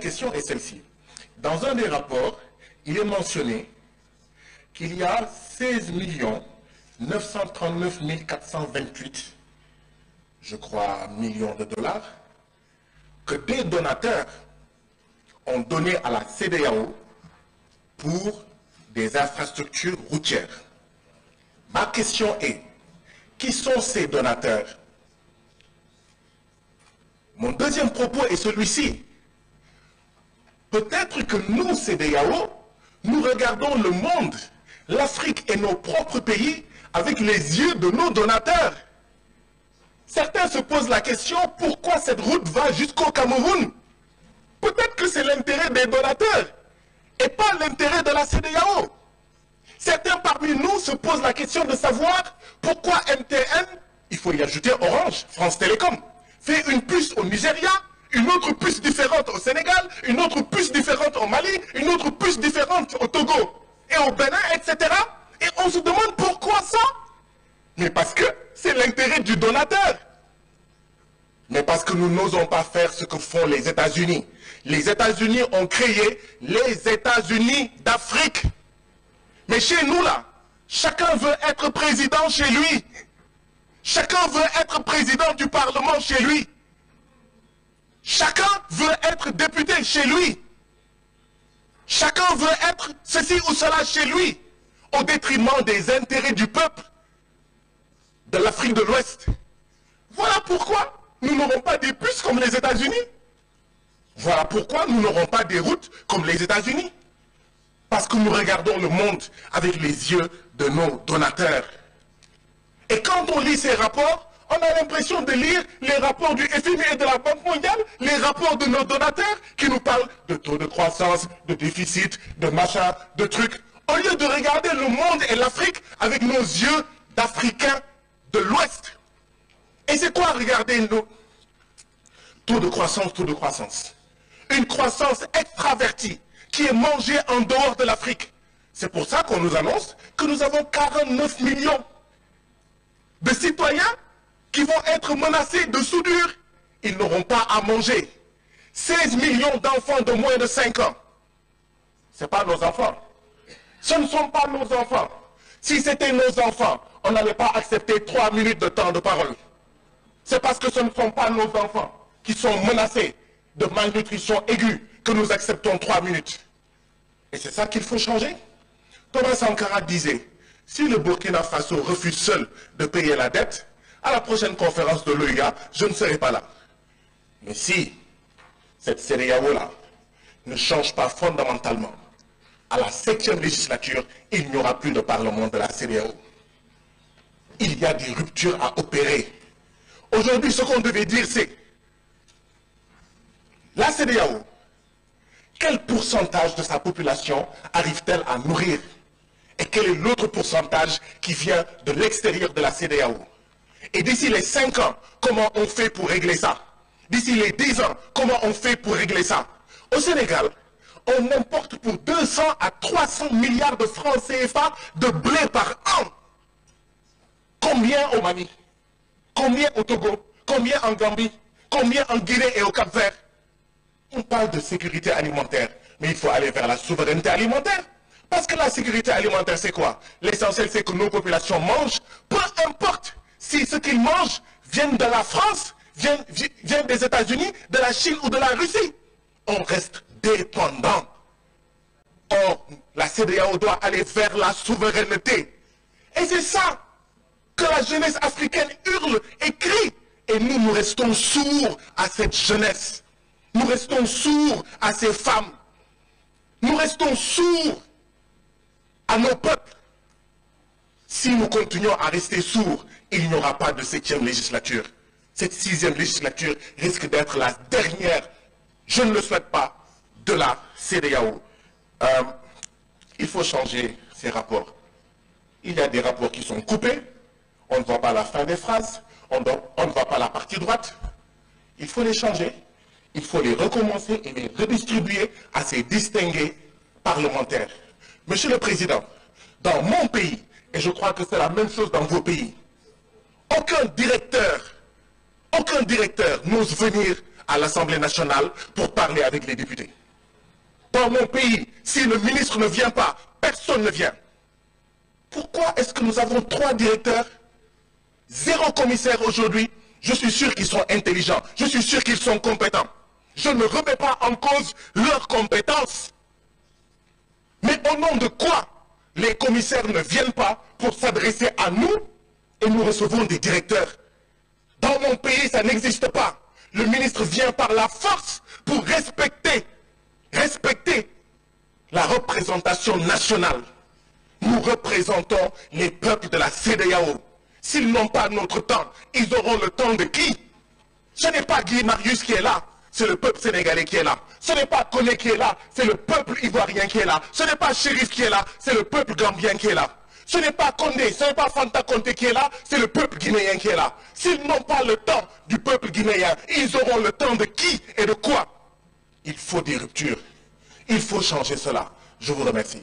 question est celle-ci. Dans un des rapports, il est mentionné qu'il y a 16 939 428, je crois, millions de dollars que des donateurs ont donné à la CDAO pour des infrastructures routières. Ma question est, qui sont ces donateurs? Mon deuxième propos est celui-ci. Peut-être que nous, CDAO, nous regardons le monde, l'Afrique et nos propres pays avec les yeux de nos donateurs. Certains se posent la question, pourquoi cette route va jusqu'au Cameroun? Peut-être que c'est l'intérêt des donateurs et pas l'intérêt de la CDAO. Certains parmi nous se posent la question de savoir pourquoi MTN, il faut y ajouter Orange, France Télécom, fait une puce au Nigeria, une autre puce différente au Sénégal, une autre puce différente au Mali, une autre puce différente au Togo et au Bénin, etc. Et on se demande pourquoi ça? Mais parce que c'est l'intérêt du donateur. Mais parce que nous n'osons pas faire ce que font les États-Unis. Les États-Unis ont créé les États-Unis d'Afrique. Mais chez nous, là, chacun veut être président chez lui. Chacun veut être président du Parlement chez lui. Chacun veut être député chez lui. Chacun veut être ceci ou cela chez lui, au détriment des intérêts du peuple de l'Afrique de l'Ouest. Voilà pourquoi nous n'aurons pas des puces comme les États-Unis. Voilà pourquoi nous n'aurons pas des routes comme les États-Unis. Parce que nous regardons le monde avec les yeux de nos donateurs. Et quand on lit ces rapports, on a l'impression de lire les rapports du FMI et de la Banque mondiale, les rapports de nos donateurs qui nous parlent de taux de croissance, de déficit, de machin, de trucs, au lieu de regarder le monde et l'Afrique avec nos yeux d'Africains de l'Ouest. Et c'est quoi regarder nos taux de croissance, taux de croissance? Une croissance extravertie qui est mangée en dehors de l'Afrique. C'est pour ça qu'on nous annonce que nous avons 49 millions de citoyens qui vont être menacés de soudure. Ils n'auront pas à manger. 16 millions d'enfants de moins de 5 ans. Ce pas nos enfants. Ce ne sont pas nos enfants. Si c'était nos enfants, on n'allait pas accepter 3 minutes de temps de parole. C'est parce que ce ne sont pas nos enfants qui sont menacés de malnutrition aiguë que nous acceptons 3 minutes. Et c'est ça qu'il faut changer. Thomas Sankara disait, si le Burkina Faso refuse seul de payer la dette, à la prochaine conférence de l'OIA, je ne serai pas là. Mais si cette CEDEAO-là ne change pas fondamentalement, à la septième législature, il n'y aura plus de parlement de la CEDEAO. Il y a des ruptures à opérer. Aujourd'hui, ce qu'on devait dire, c'est la CEDEAO, quel pourcentage de sa population arrive-t-elle à nourrir? Et quel est l'autre pourcentage qui vient de l'extérieur de la CEDEAO Et d'ici les 5 ans, comment on fait pour régler ça? D'ici les 10 ans, comment on fait pour régler ça? Au Sénégal, on importe pour 200 à 300 milliards de francs CFA de blé par an. Combien au Mali? Combien au Togo? Combien en Gambie? Combien en Guinée et au Cap-Vert? On parle de sécurité alimentaire, mais il faut aller vers la souveraineté alimentaire. Parce que la sécurité alimentaire, c'est quoi? L'essentiel, c'est que nos populations mangent, peu importe si ce qu'ils mangent vient de la France, vient des États-Unis, de la Chine ou de la Russie. On reste dépendant. Or, la CDAO doit aller vers la souveraineté. Et c'est ça que la jeunesse africaine hurle et crie. Et nous, nous restons sourds à cette jeunesse. Nous restons sourds à ces femmes. Nous restons sourds à nos peuples. Si nous continuons à rester sourds, il n'y aura pas de septième législature. Cette sixième législature risque d'être la dernière, je ne le souhaite pas, de la CDAO. Euh, il faut changer ces rapports. Il y a des rapports qui sont coupés, on ne voit pas la fin des phrases, on, on ne voit pas la partie droite. Il faut les changer, il faut les recommencer et les redistribuer à ces distingués parlementaires. Monsieur le Président, dans mon pays, et je crois que c'est la même chose dans vos pays, aucun directeur, aucun directeur n'ose venir à l'Assemblée nationale pour parler avec les députés. Dans mon pays, si le ministre ne vient pas, personne ne vient. Pourquoi est-ce que nous avons trois directeurs, zéro commissaire aujourd'hui Je suis sûr qu'ils sont intelligents, je suis sûr qu'ils sont compétents. Je ne remets pas en cause leurs compétences. Mais au nom de quoi les commissaires ne viennent pas pour s'adresser à nous et nous recevons des directeurs Dans mon pays, ça n'existe pas. Le ministre vient par la force pour respecter, respecter la représentation nationale. Nous représentons les peuples de la CDAO. S'ils n'ont pas notre temps, ils auront le temps de qui? Ce n'est pas Guy Marius qui est là, c'est le peuple sénégalais qui est là. Ce n'est pas Koné qui est là, c'est le peuple ivoirien qui est là. Ce n'est pas Chérif qui est là, c'est le peuple gambien qui est là. Ce n'est pas Condé, ce n'est pas Fanta Conté qui est là, c'est le peuple guinéen qui est là. S'ils n'ont pas le temps du peuple guinéen, ils auront le temps de qui et de quoi? Il faut des ruptures. Il faut changer cela. Je vous remercie.